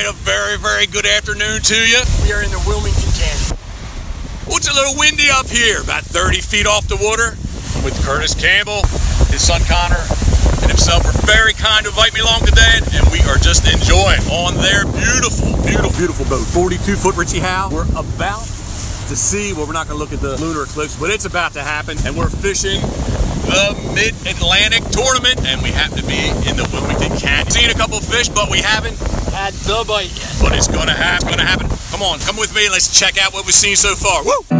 right, a very, very good afternoon to you. We are in the Wilmington Canyon. Well, it's a little windy up here, about 30 feet off the water. With Curtis Campbell, his son Connor, and himself are very kind to invite me along today, and we are just enjoying on their beautiful, beautiful, beautiful boat. 42 foot Ritchie Howell. We're about to see, well, we're not gonna look at the lunar eclipse, but it's about to happen, and we're fishing the Mid-Atlantic Tournament, and we happen to be in the Wilmington Canyon. Seen a couple fish, but we haven't Had the bite yet. but it's gonna happen. It's gonna happen. Come on, come with me. Let's check out what we've seen so far. Woo!